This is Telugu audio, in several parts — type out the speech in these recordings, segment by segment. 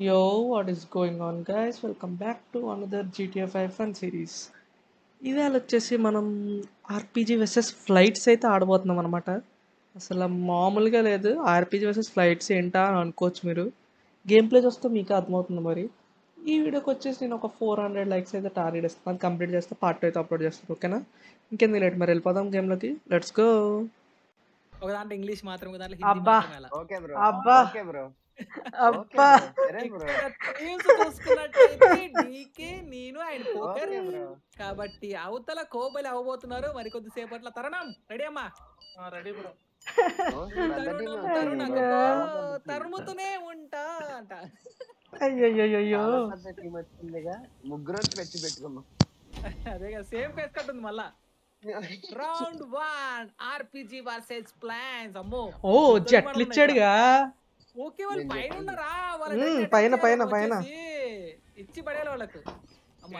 Yo, what is going on, guys? Welcome back to another GTA 5 Fun series. ఇవాళ వచ్చేసి మనం ఆర్పీజీ వర్సెస్ ఫ్లైట్స్ అయితే ఆడబోతున్నాం అనమాట అసలు మామూలుగా లేదు. ఆర్పీజీ వర్సెస్ ఫ్లైట్స్ ఏంటా అని అనుకోవచ్చు మీరు. గేమ్ ప్లే చూస్తే మీకు అర్థమవుతుంది మరి. ఈ వీడియోకి వచ్చేసి నేను ఒక ఫోర్ హండ్రెడ్ లైక్స్ అయితే టార్గెట్ ఇస్తాను అది కంప్లీట్ చేస్తే పార్ట్ అయితే అప్లోడ్ చేస్తాను. ఓకేనా ఇంకెందుకు లేట్? మరి వెళ్ళిపోదాం గేమ్లోకి లెట్స్ గో ఒక దాంట్లో ఇంగ్లీష్ మాత్రం ఒక దాంట్లో అబ్బా. హిందీ మాత్రం అలా. Okay bro. అబ్బా. Okay bro. అబ్బా. డీకే నేను ఆయన పోకర్. కాబట్టి అవతల కోబలి అవ్వబోతున్నారు. మరి కొద్దిసేపట్లో తరుణం. రెడీ అమ్మా? Ready bro. తరుణం తరుణం. అయ్యా. తరుముతూనే ఉంటా అంట. ముగ్గురు పెట్టి పెట్టుకున్నాం అదే సేమ్ ఫేస్ కట్ ఉంది మళ్ళా. Round one RPG versus plans అమ్మో ఓ జట్లు ఇచ్చాడుగా ఓకే వాళ్ళు పైన. ఉన్నారా? వాళ్ళ పైన, పైన, పైన. ఇచ్చి పడేయాలి వాళ్ళకు.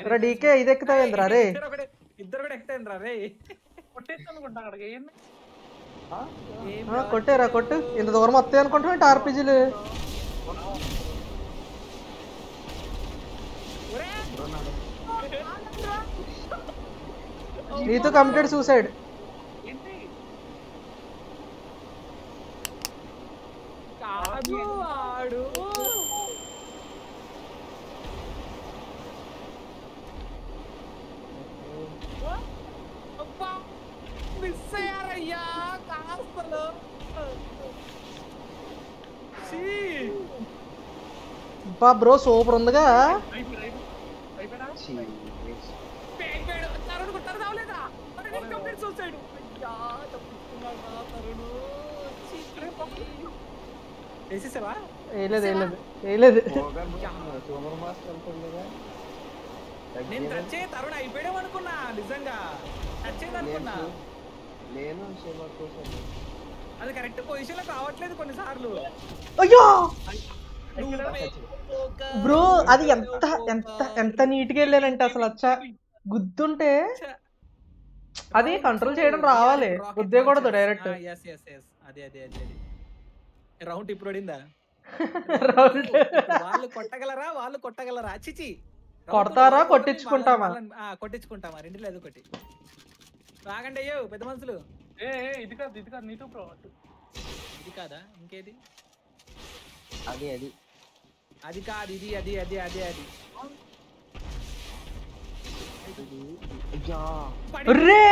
రా డీకే ఇది ఎక్కుతావేంద్రా రే? ఇద్దరు కూడా ఎక్కుతాయండి రే. కొట్టేసి అనుకుంటా అక్కడికి ఏంది? కొట్టేరా కొట్టు ఇంత దూరం వస్తాయి అనుకుంటున్నా ఆర్పీజీలు ఒరే, నీతో కంప్లీట్ సూసైడ్. బ్రో సూపర్ ఉందిగా అయిపోయి అయిపోయినా ఛీ, పేరు పేరు, తరుణ్కు తరుణ్ అవలేదా? మరి నేను కంప్లీట్ చూసాడు. అయ్యా, తప్పించుకున్నాడు రా తరుణు. ఛీ, వేసేసావా వేయలేదు వేయలేదు వేయలేదు నేను టచ్ అయ్యి తరుణ్ అయిపోయాం అనుకున్నా నిజంగా టచ్ అయ్యింది అనుకున్నా నేను అది కరెక్ట్ పొజిషన్లో రావట్లేదు కొన్నిసార్లు అయ్యో బ్రో అది ఎంత ఎంత ఎంత నీట్గా వెళ్ళానంటే అసలు వచ్చా గుద్దుంటే అది control చేయడం రావాలి. ఎస్ ఎస్ అదే అదే అదే అదే రౌండ్ ఇప్పుడు పడిందా Round. వాళ్ళు కొట్టగలరా? వాళ్ళు కొట్టగలరా? చిచి కొడతారా, కొట్టించుకుంటామా? కొట్టించుకుంటామా? రెండు లేదు ఒకటి రాగండి అయ్యో పెద్ద మనుషులు. ఏ ఇది కాదు ఇది కాదు నీతో బ్రో ఇది కాదా? ఇంకేది? అది అది. అది కాదు ఇది అది అది అది అది. అర్రే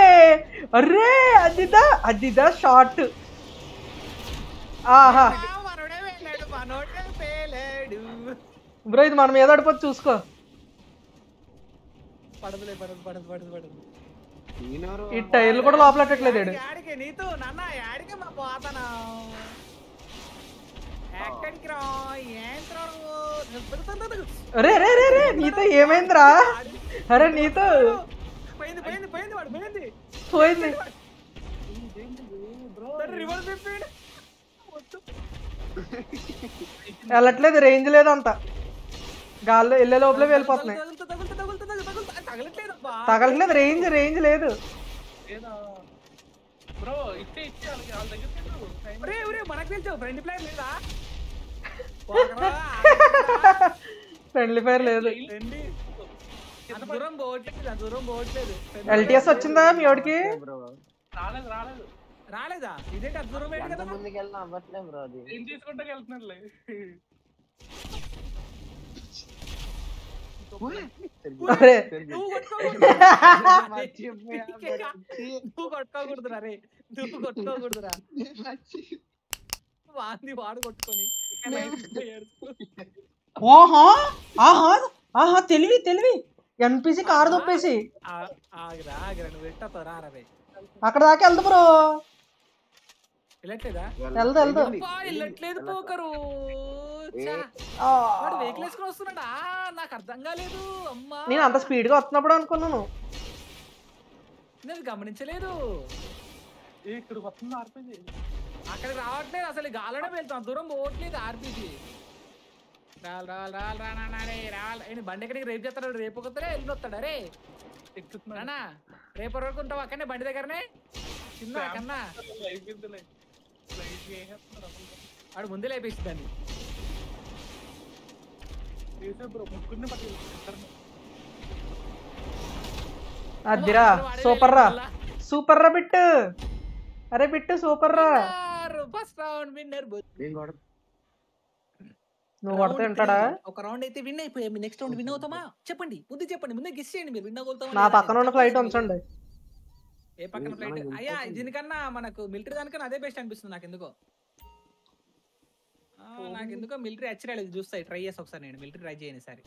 అర్రే అదిదా అదిదా షార్ట్. బ్రో ఇది మన మీద పడిపోతే చూసుకో. పడదులే పడదు పడదు పడదు పడదు. ఈయనెవరు? ఈ టైర్లు కూడా. యాడికి, యాడికి నీతో నాన్న యాడికి మా పోతానా? అరే రే? రే రే నీతో ఏమైందిరా? అరే నీతో. పోయింది పోయింది పోయింది వాడు పోయింది పోయింది బ్రో రివర్స్ తిప్పాడు వెళ్ళట్లేదు రేంజ్ లేదంత గాల్లో వెళ్ళే లోపలే వెళ్ళిపోతున్నాయి. తగులుతా, తగులుతా, తగులుతా, తగులుతా, తగులుతా. తగలట్లేదబ్బా. తగలట్లేదు రేంజ్ రేంజ్ లేదు. ఫ్రెండ్లీ ఫైర్ లేదు? ఎల్టీఎస్ వచ్చిందా మీ వాడికి రాలేదు రాలేదు. రాలేదా? ఇదేంటి కదా? ముందుకు వెళ్ళినా అవ్వట్లే బ్రో అది. ఏం తీసుకుంటా వెళ్తున్నారులే అరే నువ్వు మర్చిపోయా నువ్వు కొట్టుకోకూడదురా రే. నువ్వు కొట్టుకోకూడదురా. వాంది వాడు కొట్టుకొని. ఓహా ఆహా. ఆహా. తెలివి తెలివి. ఎన్పిసి కారు దొప్పేసి అక్కడ దాకా వెళ్దు బ్రో. వెళ్ళట్లేదా? వెళ్దు వెళ్దు. అబ్బా, వెళ్ళట్లేదు పోకరు. వాడు వెహికల్ వేసుకొని వస్తున్నాడా? నాకు అర్థం కాలేదు. అమ్మా. నేను అంత స్పీడ్గా వస్తున్నప్పుడు అనుకున్నాను. నేను గమనించలేదు. ఏ, ఇక్కడికి వస్తుంది ఆర్పేది అక్కడికి రావట్లేదు అసలు గాలనే వెళ్తాం. దూరం పోవట్లేదు ఆర్పీజీ. రాల్ రాల్ రాల్ రా నాన్న రే రాల్. ఏంటి బండి ఎక్కడికి రేపు చేస్తాడు? రేపు ఒకతరే వెళ్ళి వస్తాడా? రే. ఎక్కుతున్నాను నానా రేపు వరకు ఉంటావు? అక్కడనే బండి దగ్గరనే? చిన్న కన్నా. వాడు ముందే లేపేసి దాన్ని. అద్దిరా సూపర్ రా సూపర్ రా బిట్టు. అరే బిట్టు సూపర్ రా ఫస్ట్ రౌండ్ విన్నర్ నేను కూడా నువ్వు కొడితే వింటాడా ఒక రౌండ్ అయితే విన్ అయిపోయాం. నెక్స్ట్ రౌండ్ విన్ అవుతామా? చెప్పండి. ముందు చెప్పండి. ముందే గెస్ చేయండి మీరు. విన్ అవుతామా నా పక్కన ఉన్న ఫ్లైట్ ఉంచండి. ఏ పక్కన ఫ్లైట్? అయ్యా. దీనికన్నా మనకు మిలిటరీ దానికన్నా అదే బెస్ట్ అనిపిస్తుంది నాకు ఎందుకో నాకు ఎందుకో మిలిటరీ యాక్చువల్ ఇది చూస్తాయి ట్రై చేసి ఒకసారి నేను మిలిటరీ ట్రై చేయను సరే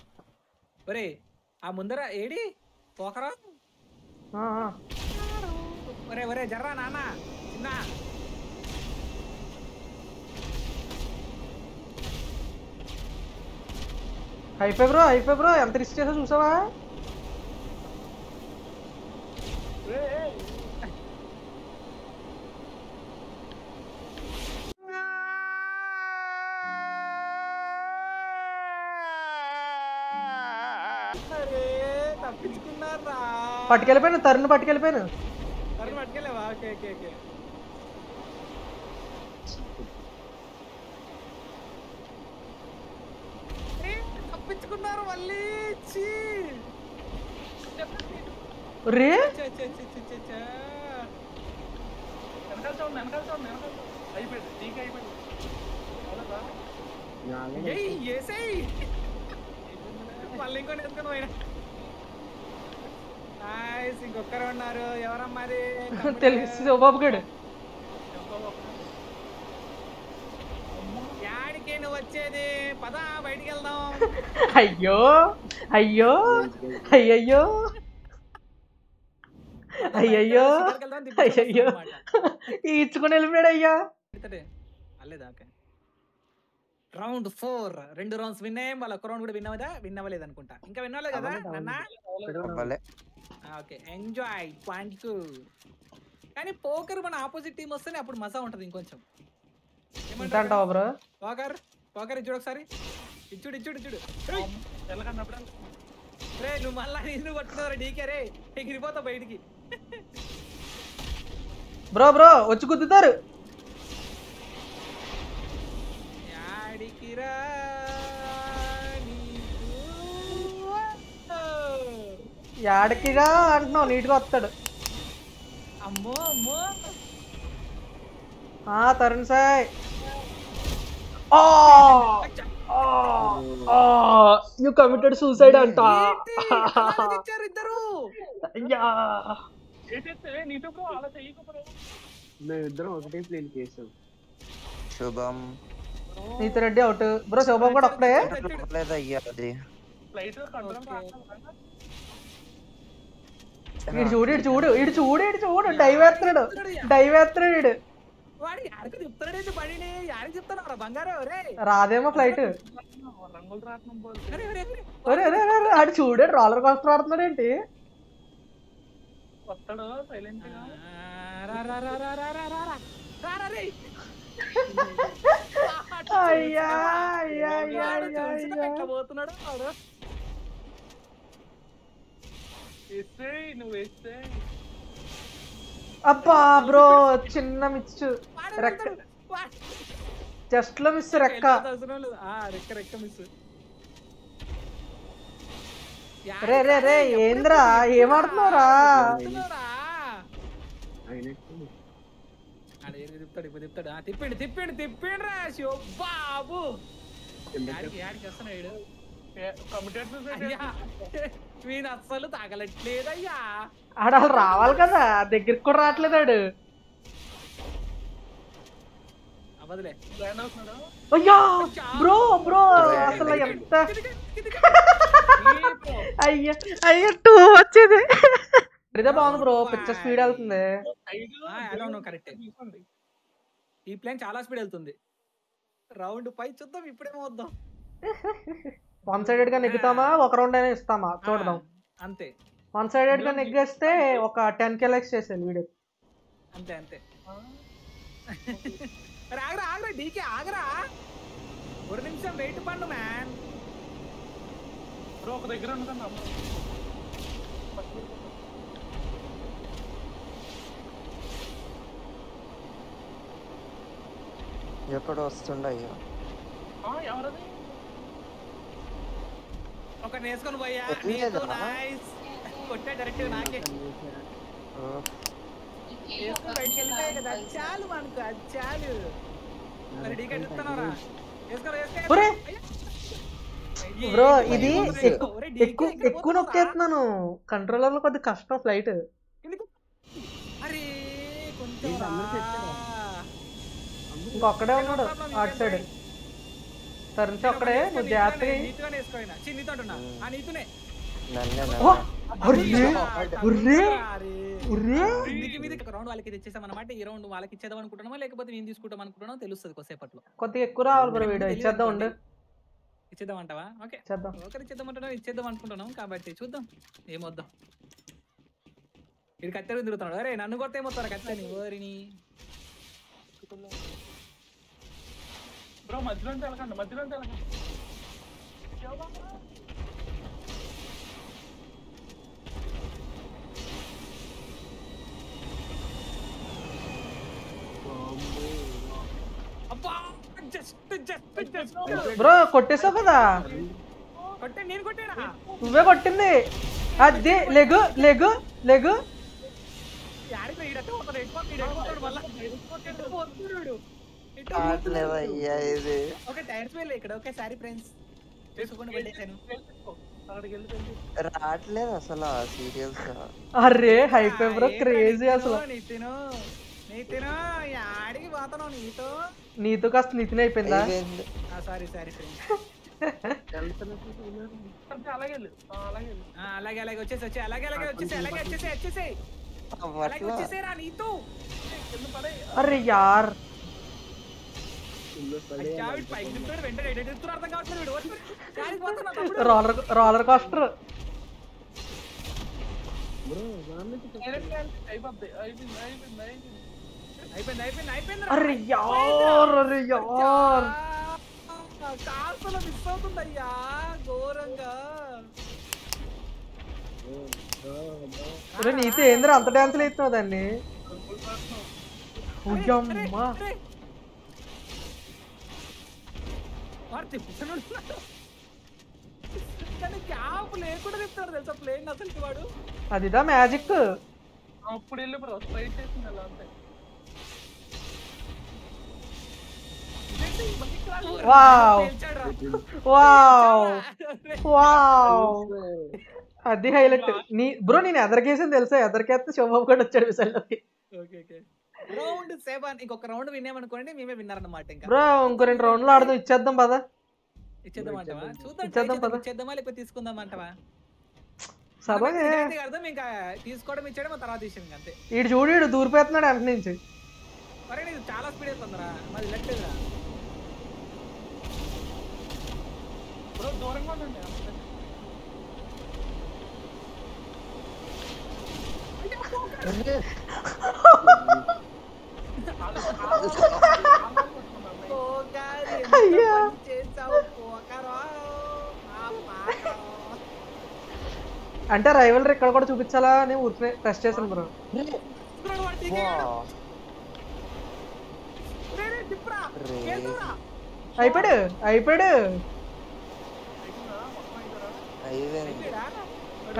ఒరే ఆ ముందర ఏడి? పోకరా. ఒరే ఒరే జర్రా నాన్న చిన్న. High five bro high five bro ఎంత రిస్క్ చేసా చూసావా? పట్టుకెళ్ళిపోయినా తరుణ్ పట్టుకెళ్ళిపోయినా తరుణ్ పట్టుకెళ్ళావా ఓకే ఓకే ఓకే తప్పించుకున్నారు మళ్ళీ చీ రే వెనకాల సౌండ్ వెనకాల సౌండ్ వెనకాల అయిపోయింది నీకు అయిపోయింది ఏసేయ్ మళ్ళీ ఇంకో నేర్చుకున్నావు అయినా ఉన్నారు. తెలుసు. బాబు గడు. యాడికి నువ్వు వచ్చేది? పద బయటికి వెళ్దాం అయ్యో అయ్యో అయ్యయ్యో. అయ్యయ్యో అయ్యయ్యో. ఈడ్చుకొని వెళ్ళిపోయాడు అయ్యా. అల్లేదా? ఓకే. Round four. రెండు రౌండ్స్ విన్ అయ్యాం. వాళ్ళ ఒక రౌండ్ కూడా విన్ అవ్వదా? విన్ అవ్వలేదు అనుకుంటా. ఇంకా విన్ అవ్వలేదు కదా నాన్న? ఓకే. ఎంజాయ్ పాయింట్ కానీ పోకర్ మన ఆపోజిట్ టీం వస్తేనే అప్పుడు మజా ఉంటది ఇంకొంచెం. అంటావా బ్రో? పోకర్ పోకర్ ఇచ్చుడు ఒకసారి. ఇచ్చుడు ఇచ్చుడు ఇచ్చుడు రే నువ్వు మళ్ళా నిన్ను పట్టుకున్నావు డీకే రే. ఎగిరిపోతావు బయటికి. బ్రో బ్రో వచ్చి గుద్దుతారు యాడికి రా నీకు? యాడకిగా అంటున్నావు నీట్గా వస్తాడు. అమ్మో అమ్మో. ఆ Tarun Sai. You committed suicide అంట. ఇద్దరు. మేమిద్దరం ఒకటే ప్లేన్ చేసాం. శుభం. నీతి రెడ్డి అవుట్. బ్రో శోభం కూడా ఒక్కడే. లేదా అయ్యా అది. ഇടിച്ചു ഓടി ഇടിച്ചു ഓടി ഇടിച്ചു ഓടി ഇടിച്ചു ഓടും ഡൈവേർത്തറിട് ഡൈവേർത്തറിട് റാധേമ ഫ്ലൈറ്റ് ఆడు చూడు రోలర్ కోస్టర్ ఆడుతున్నాడు ఏంటి అయ్యా అయ్యా అయ్యా అయ్యా అబ్బా బ్రో చిన్న మిచ్చు. రెక్క. జస్ట్లో మిస్ రెక్క. రెక్క రెక్క మిస్ రే రే రే ఏంద్రా ఏమాడుతున్నారా తిప్పిండు తిప్పిండు తిప్పిండు తిప్పిండి శివ బాబు వస్తున్నాడు వీడు అస్సలు తగలట్లేదయ్యా ఆడ అసలు రావాలి కదా దగ్గరికి కూడా రావట్లేదు ఆడు. అయ్యా బ్రో బ్రో అసలు ఎంత? అయ్యా అయ్యా టూ వచ్చేది. ఇదే బాగుంది బ్రో పిక్చర్ స్పీడ్ వెళ్తుంది. కరెక్ట్ ఈ ప్లేన్ చాలా స్పీడ్ వెళ్తుంది. రౌండ్ పై చూద్దాం ఇప్పుడేమో వద్దాం. వన్ సైడెడ్గా నెగ్గుతామా? ఒక రౌండ్ అయినా ఇస్తామా? చూడదాం. అంతే. వన్ సైడెడ్గా నెగ్గేస్తే ఒక టెన్ కే లైక్స్ చేసేది వీడియో. అంతే అంతే. ఆగరా ఆగరా డీకే ఆగరా. ఒక నిమిషం వెయిట్ పండు మ్యాన్ ఒక దగ్గర ఉండదండి అమ్మ ఎప్పుడు వస్తుండ అయ్యా ఆ, ఎవరది? ఒక నేసుకొని పోయా. ఎట్లేదా? నైస్ కొట్టే డైరెక్ట్ నాకే. వేసుకొని బయటికి వెళ్ళిపోయాయి కదా. అది చాలు మనకు అది చాలు. మరి డీకే ఇస్తున్నారా వేసుకోరా వేసుకో ఒరే! బ్రో ఇది ఎక్కువ ఎక్కువ? నొక్కేస్తున్నాను. కంట్రోలర్లో కొద్దిగా కష్టం ఫ్లైట్? ఇంకొక్కడే ఉన్నాడు అటు సైడ్ తరుణ్ ఒక్కడే నువ్వు జాగ్రత్తగా రౌండ్ వాళ్ళకి తెచ్చేసాం అనమాట ఈ రౌండ్ వాళ్ళకి ఇచ్చేద్దాం అనుకుంటున్నామా లేకపోతే నేను తీసుకుంటాం అనుకుంటున్నామో తెలుస్తుంది కొద్దిసేపట్లో. కొద్దిగా ఎక్కువ రావాలి బ్రో వీడియో. ఇచ్చేద్దాం ఉండు. ఇచ్చేద్దాం అంటావా? ఓకే. ఇచ్చేద్దాం. ఒకరు ఇచ్చేద్దాం అంటున్నాం ఇచ్చేద్దాం అనుకుంటున్నాం కాబట్టి చూద్దాం. ఏమొద్దాం? ఇది కత్తెర తిరుగుతున్నాడు అరే నన్ను కొడితే ఏమొస్తారు కత్తెని ఓరిని. బ్రో మధ్యలో వెళ్ళకండి మధ్యలో వెళ్ళకండి బ్రో కొట్టేసావు కదా నువ్వే కొట్టింది అది లెగు లెగు లెగు యాడికి ఈడట్టే పోతాడు ఎక్కువ ఈడట్టు మళ్ళా ఎటు పోతున్నాడు వీడు? ఎటు రావట్లేదు పోతున్నాడు? అయ్యా ఇది ఓకే టైర్స్ వెళ్ళి ఇక్కడ ఓకే సారీ ఫ్రెండ్స్ చూసుకొని పెట్టేశాను అక్కడికి వెళ్ళి వెళ్ళి రావట్లేదు అసలు సీరియల్స్ అరే హైపే బ్రో క్రేజీ అసలు నీతిను నీతిను యాడికి పోతున్నావు నీతో నీతో కాస్త నితిన్ అయిపోయిందా అయిపోయింది సారీ సారీ ఫ్రెండ్స్ అంటే అలాగే వెళ్ళు ఆ, అలాగే వెళ్ళు అలాగే అలాగే వచ్చేసి వచ్చే అలాగే అలాగే వచ్చేసి అలాగే వచ్చేసి వచ్చేసి అలాగే అట్లా వచ్చేసేరా నీతో కింద పడే అరే యార్ రోలర్ రోలర్ కాస్టర్. అరే యార్ అరే యార్. మిస్ అవుతుందయ్యా ఘోరంగా. నీతో ఏంద్రా అంత డాన్సులు వేస్తున్నావు దాన్ని? వాడు తిప్పుతున్నాడు. కానీ గ్యాప్ లేకుండా తిప్పుతాడు తెలుసా ప్లేన్ అసలుకి వాడు? అదిదా మ్యాజిక్. అప్పుడు వెళ్ళి బ్రో స్ట్రైట్ చేసింది అలా అంతే. వావ్. వావ్. అది హైలైట్. నీ బ్రో నేను ఎదరికేసింది తెలుసా? ఎదరికేస్తే శోభం కూడా వచ్చాడు ఓకే ఓకే. రౌండ్ సెవెన్ ఇంకొక రౌండ్ విన్నామనుకోండి మేమే విన్నర్ అన్నమాట ఇంకా. బ్రో ఇంకో రెండు రౌండ్లు ఆడదాం ఇచ్చేద్దాం పదా. చూద్దాం ఇచ్చేద్దాం try చేద్దాం. పద. ఇచ్చేద్దామా లేకపోతే తీసుకుందామంటావా సరదాగా నిజాయితీగా అర్థం ఇంకా తీసుకోవడం ఇచ్చేయడం తర్వాత విషయం ఇంకా అంతే. ఈడు చూడు ఈడు దూరిపోతున్నాడు వెంట నుంచి. మరి నీకు చాలా స్పీడ్ అవుతుందిరా మరి వెళ్ళట్లేదురా బ్రో దూరంగా ఉండండి. అంతే. అయ్యా. అంటే రైవల్ ఇక్కడ కూడా చూపించాలా అని ఊరికే టెస్ట్ చేశాను బ్రో. అయిపోయాడు అయిపోయాడు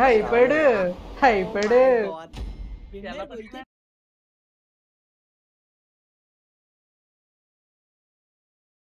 అయిపోయాడా? అయిపోయాడు